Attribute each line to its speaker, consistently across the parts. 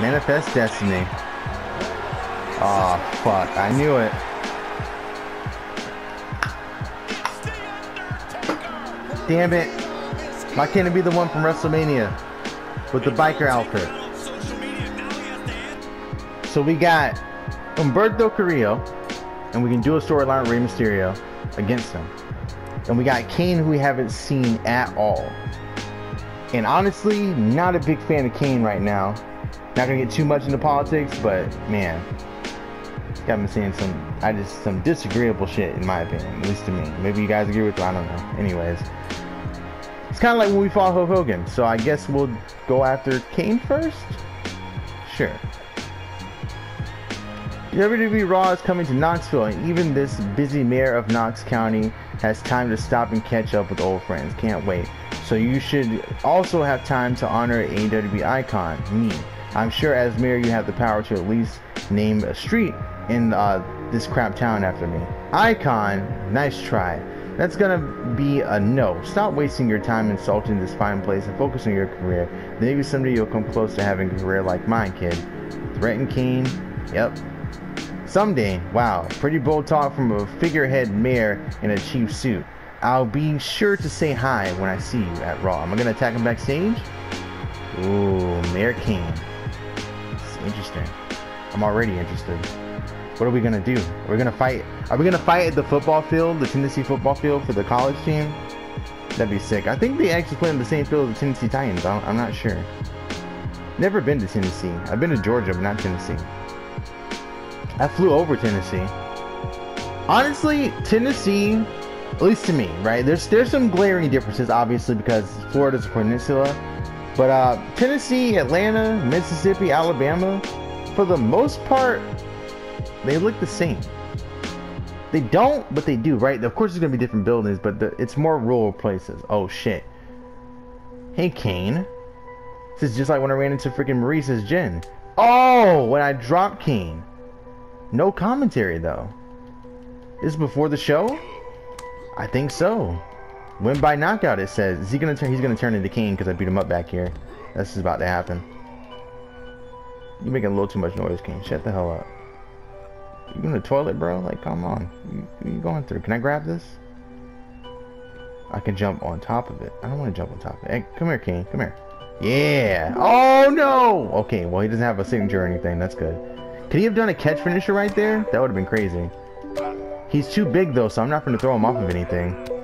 Speaker 1: Manifest Destiny. Oh, fuck. I knew it. Damn it. Why can't it be the one from WrestleMania? With the biker outfit. So we got Humberto Carrillo, and we can do a storyline with Rey Mysterio against him. And we got Kane, who we haven't seen at all. And honestly, not a big fan of Kane right now. Not gonna get too much into politics, but man, got me seeing some, I just some disagreeable shit in my opinion, at least to me. Maybe you guys agree with me. I don't know. Anyways, it's kind of like when we fought Hulk Hogan. So I guess we'll go after Kane first. Sure. WWE Raw is coming to Knoxville, and even this busy mayor of Knox County has time to stop and catch up with old friends. Can't wait. So you should also have time to honor a AEW icon, me. I'm sure as mayor you have the power to at least name a street in uh, this crap town after me. Icon, nice try. That's gonna be a no. Stop wasting your time insulting this fine place and focus on your career. Maybe someday you'll come close to having a career like mine, kid. Threaten Kane? Yep, Someday, wow, pretty bold talk from a figurehead mayor in a chief suit. I'll be sure to say hi when I see you at Raw. Am I gonna attack him backstage? Ooh, Mayor Kane. Interesting. I'm already interested. What are we gonna do? Are we gonna fight? Are we gonna fight at the football field, the Tennessee football field for the college team? That'd be sick. I think they actually play in the same field as the Tennessee Titans. I'm not sure. Never been to Tennessee. I've been to Georgia, but not Tennessee. I flew over Tennessee. Honestly, Tennessee, at least to me, right? There's there's some glaring differences, obviously, because Florida's a peninsula. But uh, Tennessee, Atlanta, Mississippi, Alabama, for the most part, they look the same. They don't, but they do, right? Of course, there's gonna be different buildings, but the, it's more rural places. Oh shit. Hey, Kane. This is just like when I ran into freaking Maurice's gin. Oh, when I dropped Kane. No commentary though. This Is before the show? I think so. Win by knockout. It says. Is he gonna turn? He's gonna turn into King because I beat him up back here. This is about to happen. You're making a little too much noise, King. Shut the hell up. You in the toilet, bro? Like, come on. You, you going through? Can I grab this? I can jump on top of it. I don't want to jump on top of it. Hey, come here, King. Come here. Yeah. Oh no. Okay. Well, he doesn't have a signature or anything. That's good. Could he have done a catch finisher right there? That would have been crazy. He's too big though, so I'm not going to throw him off of anything.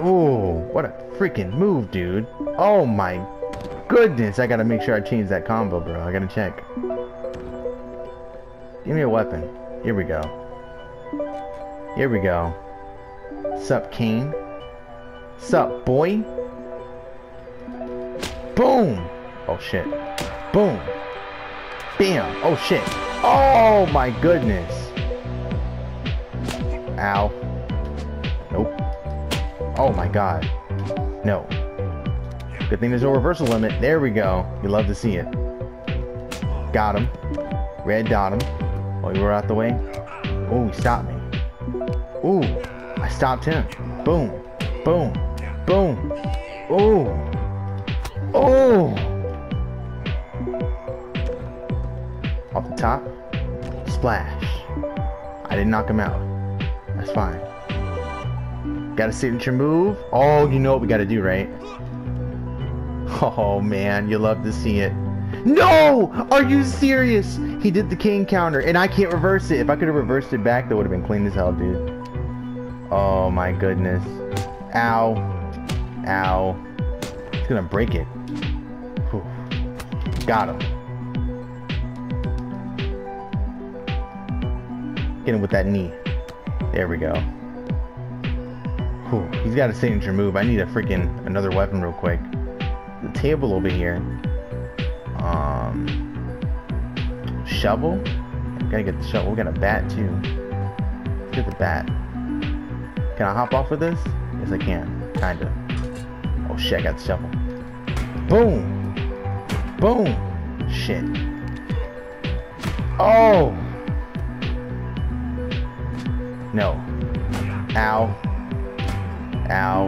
Speaker 1: Ooh, what a freaking move, dude. Oh my goodness, I gotta make sure I change that combo, bro. I gotta check. Give me a weapon. Here we go. Here we go. Sup, Kane? Sup, boy? Boom! Oh shit. Boom! Bam! Oh shit! Oh my goodness! Ow. Oh my god. No. Good thing there's no reversal limit. There we go. You love to see it. Got him. Red dot him. Oh, you were out the way. Oh, he stopped me. Ooh, I stopped him. Boom. Boom. Boom. Ooh. Oh. Off the top. Splash. I didn't knock him out. That's fine. Got a signature move. Oh, you know what we got to do, right? Oh, man. You love to see it. No! Are you serious? He did the king counter, and I can't reverse it. If I could have reversed it back, that would have been clean as hell, dude. Oh, my goodness. Ow. Ow. It's gonna break it. Whew. Got him. Get him with that knee. There we go. Whew. He's got a signature move. I need a freaking another weapon real quick. The table over here. Um, shovel. Gotta get the shovel. We got a bat too. Let's get the bat. Can I hop off with this? Yes, I can. Kinda. Oh shit! I got the shovel. Boom. Boom. Shit. Oh. No. Ow. Ow.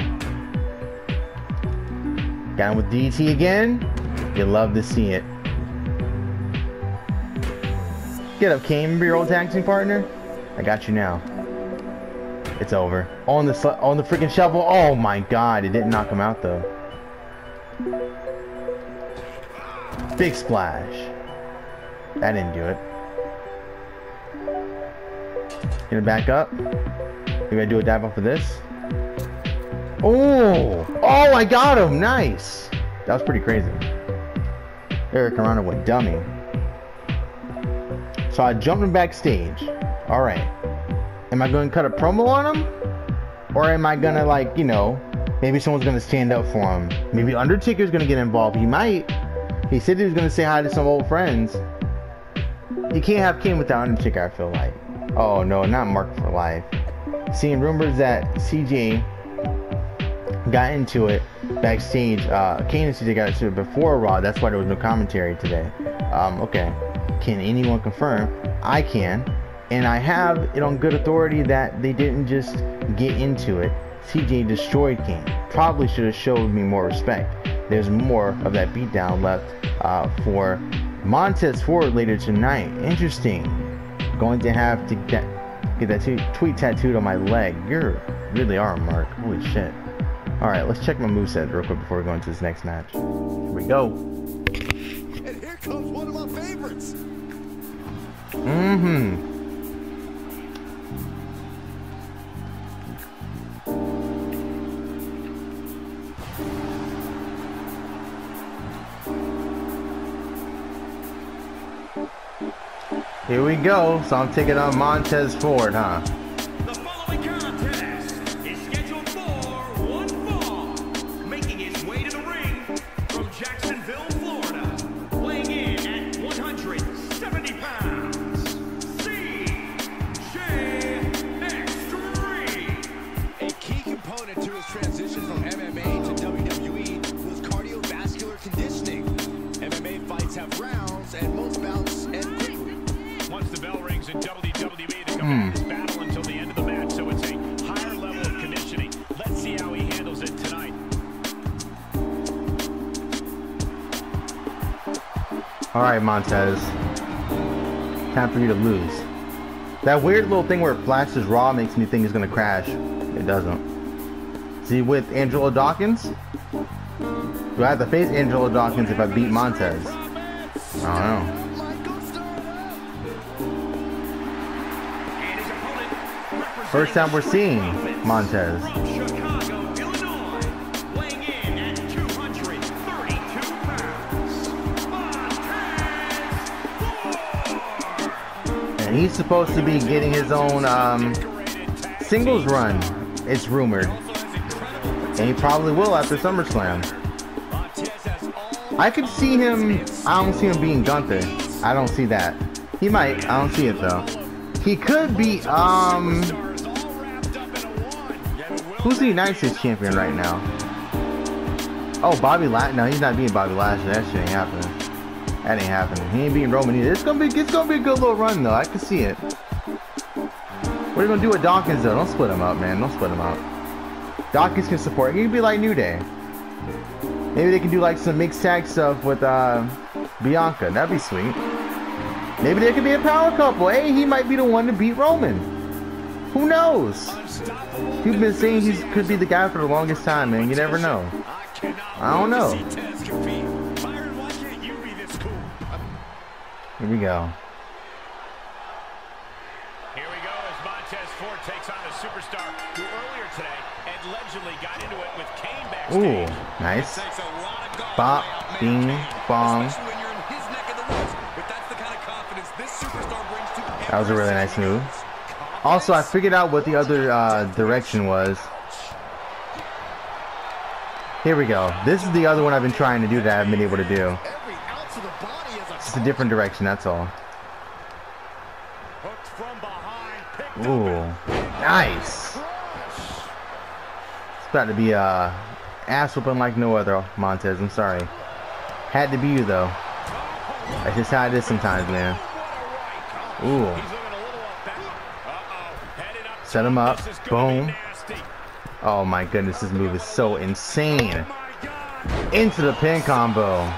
Speaker 1: Down with DDT again. You love to see it. Get up. Be your old team partner. I got you now. It's over. On the on the freaking shovel. Oh my god! It didn't knock him out though. Big splash. That didn't do it. Gonna back up. You gonna do a dive off of this? Oh! Oh, I got him! Nice! That was pretty crazy. Eric Arana went dummy. So I jumped him backstage. Alright. Am I going to cut a promo on him? Or am I going to, like, you know, maybe someone's going to stand up for him? Maybe Undertaker's going to get involved. He might. He said he was going to say hi to some old friends. You can't have Kane without Undertaker, I feel like. Oh, no, not Mark for life. Seeing rumors that CJ got into it backstage. Uh, Kane and CJ got into it before Raw. That's why there was no commentary today. Um, okay. Can anyone confirm? I can. And I have it on good authority that they didn't just get into it. CJ destroyed Kane. Probably should have showed me more respect. There's more of that beatdown left uh, for Montez Ford later tonight. Interesting. Going to have to get, get that tweet tattooed on my leg. You're really are, Mark. Holy shit. Alright, let's check my moveset real quick before we go into this next match. Here we go.
Speaker 2: And here comes one of my favorites.
Speaker 1: Mm-hmm. Here we go. So I'm taking on Montez Ford, huh? Alright, Montez. Time for you to lose. That weird little thing where it flashes raw makes me think he's gonna crash. It doesn't. See, with Angelo Dawkins? Do I have to face Angelo Dawkins if I beat Montez? I don't know. First time we're seeing Montez. And he's supposed to be getting his own um, singles run, it's rumored. And he probably will after SummerSlam. I could see him, I don't see him being Gunther. I don't see that. He might, I don't see it though. He could be, um, who's the United States champion right now? Oh, Bobby Lash. No, he's not being Bobby Lashley. That shit ain't happening. That ain't happening. He ain't being Roman either. It's gonna be it's gonna be a good little run though. I can see it. What are you gonna do with Dawkins though? Don't split him up, man. Don't split him up. Dawkins can support. He can be like New Day. Maybe they can do like some mixed tag stuff with uh, Bianca. That'd be sweet. Maybe they could be a power couple. Hey, he might be the one to beat Roman. Who knows? You've been saying he could be the guy for the longest time, man. You never know. I don't know. Here we go.
Speaker 3: Here we go as Montez Ford takes on the superstar who earlier today allegedly got into it with Kane backstage.
Speaker 1: Ooh, nice. Bop, ding, bong. That was a really nice move. Also, I figured out what the other uh, direction was. Here we go. This is the other one I've been trying to do that I haven't been able to do. It's a different direction, that's all. Ooh, nice. It's about to be a ass whooping like no other, Montez. I'm sorry. Had to be you though. That's just how it is sometimes, man. Ooh. Set him up. Boom. Oh my goodness, this move is so insane. Into the pin combo.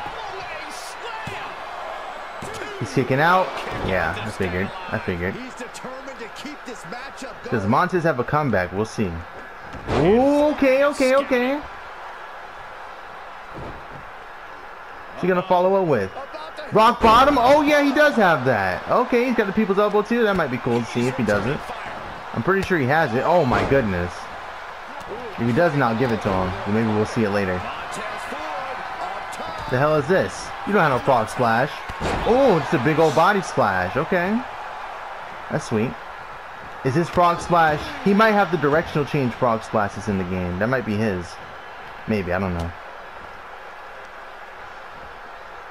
Speaker 1: He's kicking out. Yeah, I figured. I figured.
Speaker 2: He's determined to keep this matchup
Speaker 1: Does. Montez have a comeback? We'll see. Ooh, okay, okay, okay. She gonna follow up with rock bottom. Oh yeah, he does have that. Okay, he's got the people's elbow too. That might be cool to see if he does it. I'm pretty sure he has it. Oh my goodness. If he doesn't, I'll give it to him. Maybe we'll see it later.
Speaker 2: Montez Ford, up top.
Speaker 1: The hell is this? You don't have no frog splash. Oh, it's a big old body splash. Okay. That's sweet. Is his frog splash? He might have the directional change frog splashes in the game. That might be his. Maybe, I don't know.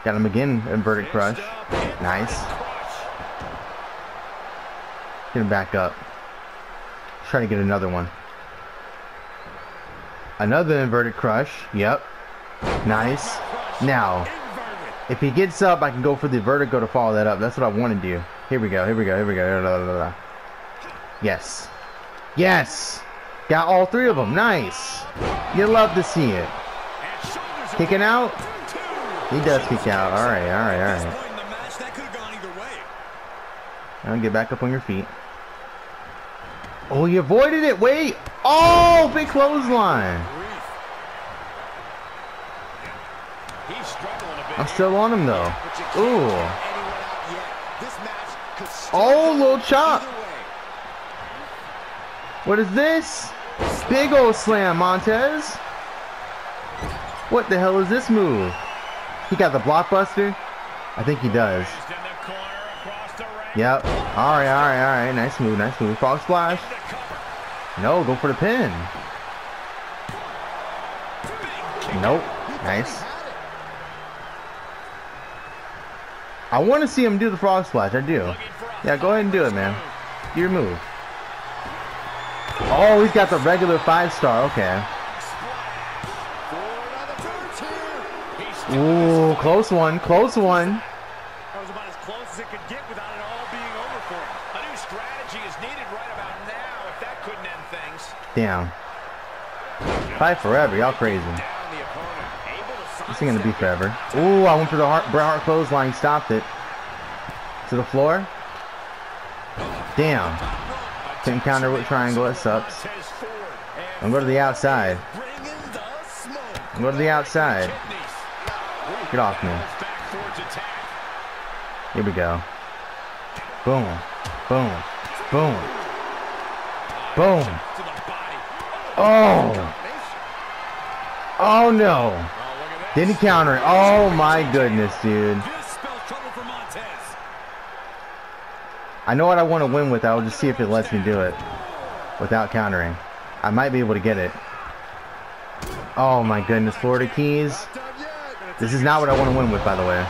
Speaker 1: Got him again, inverted crush. Nice. Get him back up. Try to get another one. Another inverted crush. Yep. Nice. Now, if he gets up, I can go for the vertigo to follow that up. That's what I want to do. Here we go. Here we go. Here we go. Yes. Yes. Got all three of them. Nice. You love to see it. Kicking out. He does kick out. All right. All right. All right. Now get back up on your feet. Oh, you avoided it. Wait. Oh, big clothesline.
Speaker 3: He's struggling a bit.
Speaker 1: I'm still on him though. Ooh. Oh, little chop. What is this? Big old slam, Montez. What the hell is this move? He got the blockbuster? I think he does. Yep. Alright, alright, alright. Nice move, nice move. Frog splash. No, go for the pin. Nope. Nice. I want to see him do the frog splash. I do.
Speaker 3: Looking for a
Speaker 1: Yeah, go ahead and do it, man. Your move. Oh, he's got the regular five star. Okay.
Speaker 2: Forward on the turns here.
Speaker 3: He's still
Speaker 1: Ooh, close one. Close one.
Speaker 3: That was about as close as it could get without it all being over for him. A new strategy is needed right about now if that couldn't end things.
Speaker 1: Damn. Fight forever. Y'all crazy. This ain't gonna be forever. Ooh, I went for the heart, Bret Hart clothesline. Stopped it. To the floor. Damn. Couldn't counter with triangle. It sucks. I'm going to the outside. I'm going to the outside. Get off me. Here we go. Boom. Boom. Boom. Boom. Oh. Oh no.
Speaker 3: Look
Speaker 1: Did he counter it? Oh my goodness, dude. I know what I want to win with. I'll just see if it lets me do it without countering. I might be able to get it. Oh my goodness, Florida Keys. This is not what I want to win with, by the way.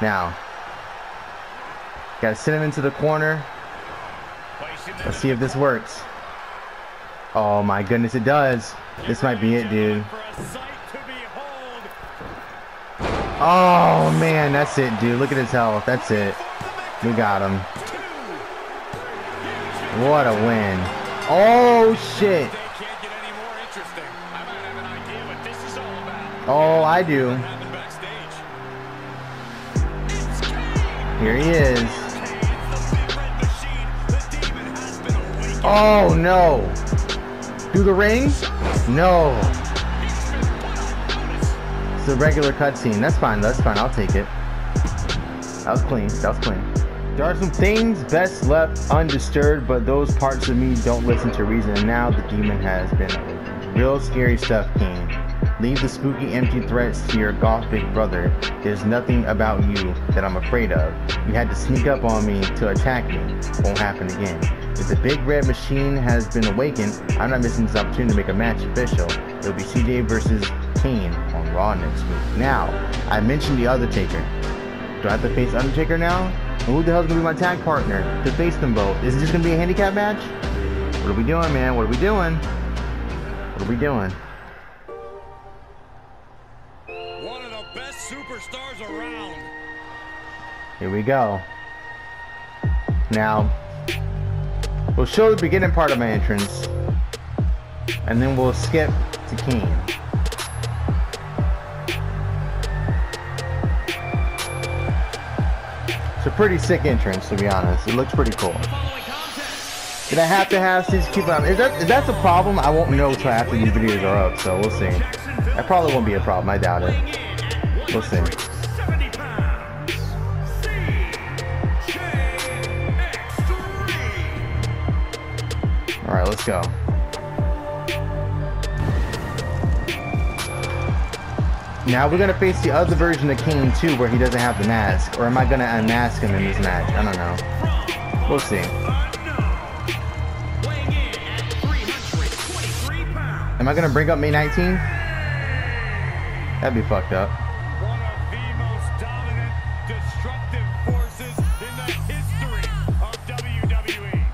Speaker 1: Now, gotta send him into the corner. Let's see if this works. Oh my goodness, it does. This might be it, dude.
Speaker 3: For a sight to behold.
Speaker 1: Oh man, that's it, dude. Look at his health. That's it. We got him. What a win. Oh shit. Oh, I do. Here he is. Oh no. Do the ring? No. It's a regular cutscene. That's fine. That's fine. I'll take it. That was clean. That was clean. There are some things best left undisturbed, but those parts of me don't listen to reason. And now the demon has been. Real scary stuff, King. Leave the spooky, empty threats to your goth big brother. There's nothing about you that I'm afraid of. You had to sneak up on me to attack me. Won't happen again. If the big red machine has been awakened, I'm not missing this opportunity to make a match official. It'll be CJ versus Kane on Raw next week. Now, I mentioned the Undertaker. Do I have to face Undertaker now? And Who the hell's gonna be my tag partner to face them both? Is it just gonna be a handicap match? What are we doing, man? What are we doing? What are we doing?
Speaker 2: One of the best superstars around.
Speaker 1: Here we go. Now, we'll show the beginning part of my entrance, and then we'll skip to Kane. It's a pretty sick entrance, to be honest. It looks pretty cool. Did I have to have these keep on? Is that is that's a problem? I won't know until after these videos are up, so we'll see. That probably won't be a problem. I doubt it. We'll see. All right, let's go. Now we're gonna face the other version of Kane too, where he doesn't have the mask. Or am I gonna unmask him in this match? I don't know. We'll see. Am I gonna bring up May 19? That'd be fucked up.
Speaker 3: One of the most dominant, destructive forces in the history of WWE.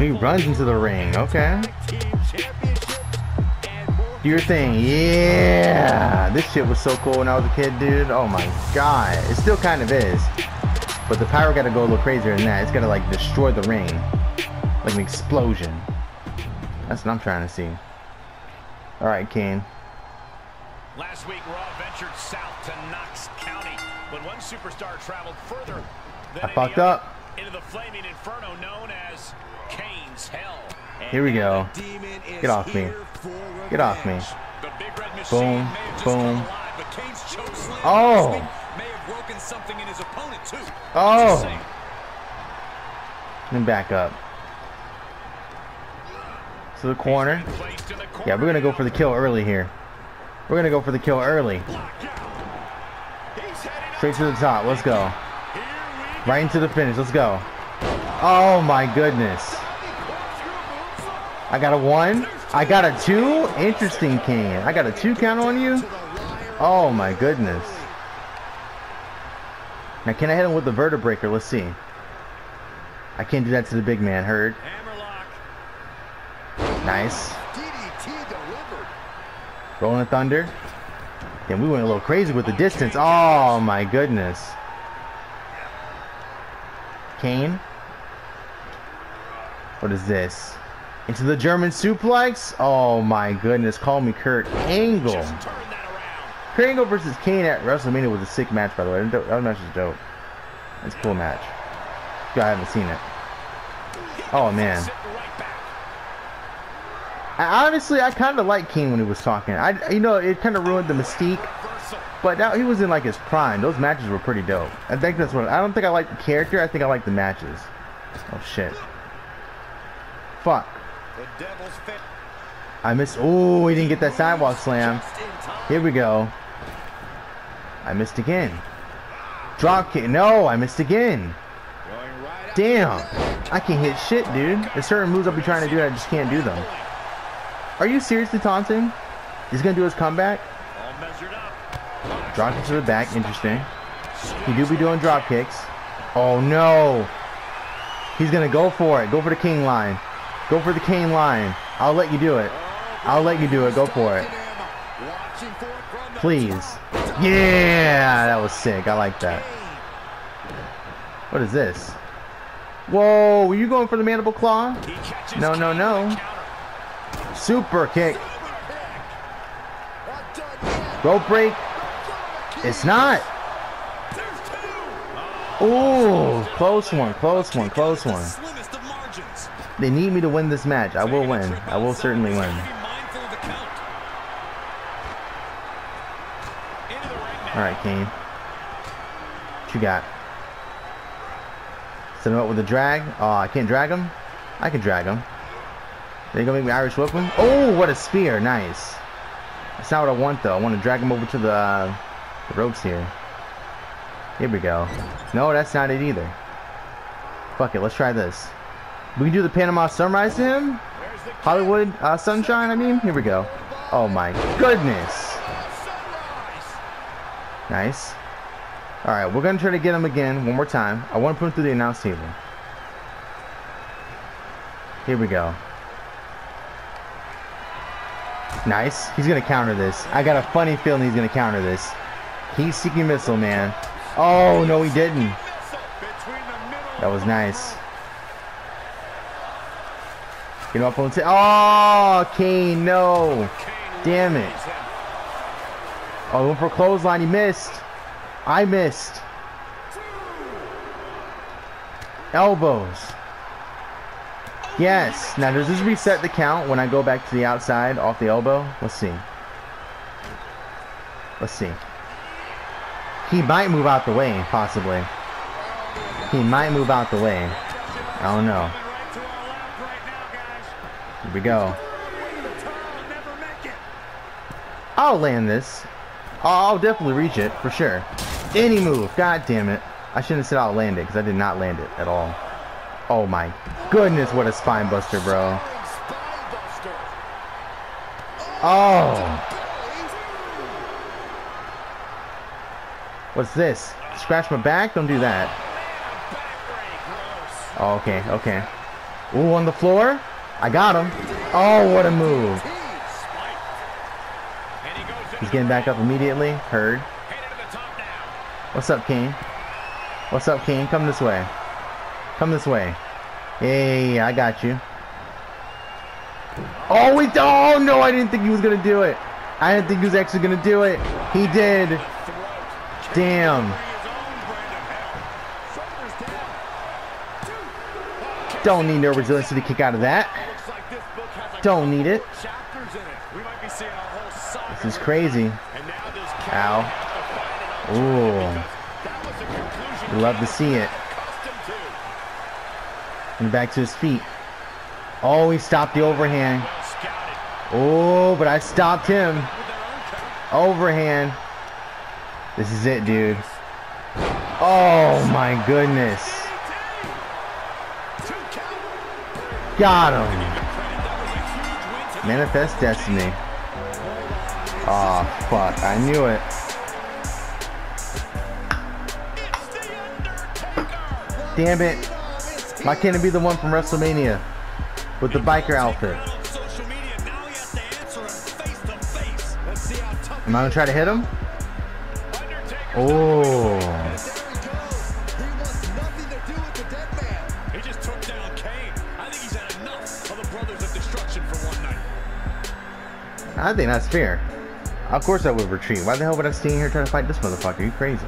Speaker 1: He runs into the ring. Okay. Do your thing. Yeah. This shit was so cool when I was a kid, dude. Oh my god. It still kind of is. But the power gotta go a little crazier than that. It's gotta like destroy the ring. Like an explosion. That's what I'm trying to see. Alright, Kane.
Speaker 3: Last week, Raw ventured south to Knox County when one superstar traveled further than
Speaker 1: I fucked up.
Speaker 3: into the flaming inferno known as Kane's Hell. And
Speaker 1: Here we go. Get off me. Get off me. Boom, boom. Oh. Oh. Me back up. To the corner Yeah, we're gonna go for the kill early here. We're gonna go for the kill early. Straight to the top. Let's go. Right into the finish. Let's go. Oh my goodness. I got a one. I got a two. Interesting, Kane. I got a two count on you. Oh my goodness. Now can I hit him with the vertebreaker? Let's see. I can't do that to the big man. Heard. Nice. Rolling a Thunder. Then we went a little crazy with the distance. Oh my goodness. Kane. What is this? Into the German suplex? Oh my goodness. Call me Kurt Angle.
Speaker 3: Just turn that around.
Speaker 1: Kurt Angle versus Kane at WrestleMania was a sick match, by the way. That match was dope. It's a cool match. Y'all haven't seen it. Oh man.
Speaker 3: Sitting right back.
Speaker 1: I, honestly, I kind of like Kane when he was talking. I, you know, it kind of ruined the mystique. But now he was in like his prime. Those matches were pretty dope. I think that's what I don't think I like the character. I think I like the matches. Oh shit. Fuck.
Speaker 2: The Devil's fit
Speaker 1: I missed. Oh, he didn't get that sidewalk slam.
Speaker 2: just in time.
Speaker 1: Here we go. I missed again. Drop kick. No, I missed again.
Speaker 2: Going.
Speaker 1: Damn. I can't hit shit, dude. There's certain moves I'll be trying to do. I just can't do them. Are you seriously taunting? He's gonna do his comeback. Drop kick to the back. Interesting. He do be doing drop kicks. Oh no. He's gonna go for it. Go for the king line. Go for the Kane line. I'll let you do it. I'll let you do it. Go for it. Please. Yeah, that was sick. I like that. What is this? Whoa, were you going for the mandible claw? No, no, no. Super kick. Rope break. It's not. Ooh, close one, close one, close one. They need me to win this match. I will win. I will certainly win. All right, Kane. What you got? Set him up with a drag. Oh, I can't drag him. I can drag him. They gonna make me Irish whip him? Oh, what a spear! Nice. That's not what I want though. I want to drag him over to the, uh, the ropes here. Here we go. No, that's not it either. Fuck it. Let's try this. We can do the Panama Sunrise to him. Hollywood uh, Sunshine. I mean, here we go. Oh my goodness. Nice. All right, we're gonna try to get him again one more time. I want to put him through the announce table. Here we go. Nice. He's gonna counter this. I got a funny feeling he's gonna counter this. He's seeking missile, man. Oh no, he didn't. That was nice. Get him up on ta- Oh, Kane, no. Damn it. Oh, went for clothesline. He missed. I missed.
Speaker 3: Elbows. Yes. Now, does this reset the count when I go back to the outside off the elbow? Let's see. Let's see. He might move out the way, possibly. He might move out the way. I don't know. We go. I'll land this. I'll definitely reach it, for sure. Any move. God damn it. I shouldn't have said I'll land it, because I did not land it at all. Oh my goodness, what a spine buster, bro. Oh. What's this? Scratch my back? Don't do that. Oh, okay, okay. Ooh, on the floor? I got him. Oh, what a move. He's getting back up immediately. Heard. What's up, King? What's up, King? Come this way. Come this way. Hey, I got you. Oh, we. Oh, no, I didn't think he was going to do it. I didn't think he was actually going to do it. He did. Damn. Don't need no resiliency to kick out of that. Don't need it. This is crazy. Ow. Ooh. Love to see it. And back to his feet. Oh, he stopped the overhand. Oh, but I stopped him. Overhand. This is it, dude. Oh my goodness. Got him. Manifest Destiny. Oh, fuck. I knew it. Damn it. Why can't it be the one from WrestleMania? With the biker outfit. Am I gonna try to hit him? Oh.
Speaker 1: I think
Speaker 3: that's fair. Of course I would retreat. Why the hell would I stay here trying to fight this motherfucker? You crazy.